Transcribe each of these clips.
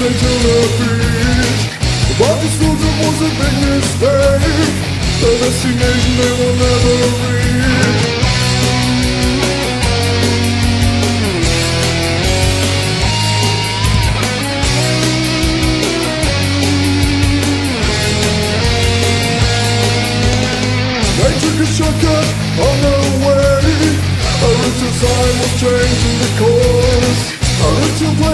the beach. But the soldier was a big mistake. The destination they will never reach. They took a shortcut on the way. A little sign was changing the course. A little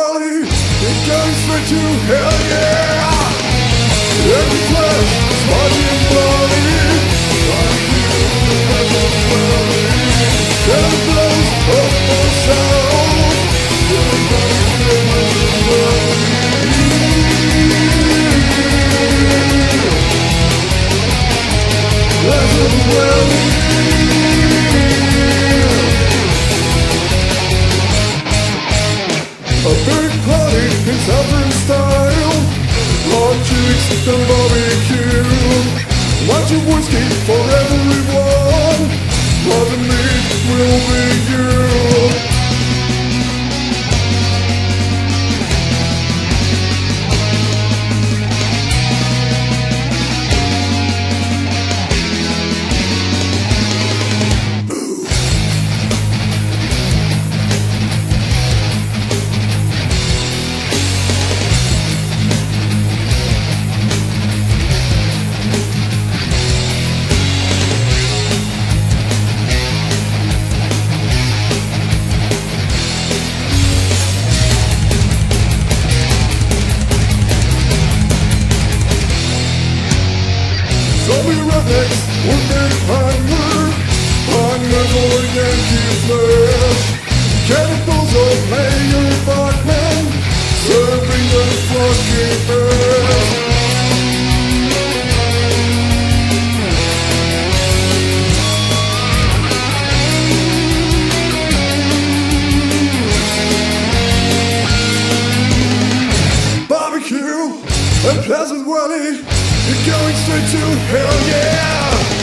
It goes straight to hell yeah. Every flesh, body and body. Chicks and barbecue Lots of whiskey for everyone But the meat will be you big hunger Hunger for Yankee flesh Cannibals of Mayor Buckman Serving the fucking best Barbecue and Pleasant Valley You're going straight to hell, yeah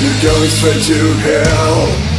you're going straight to hell.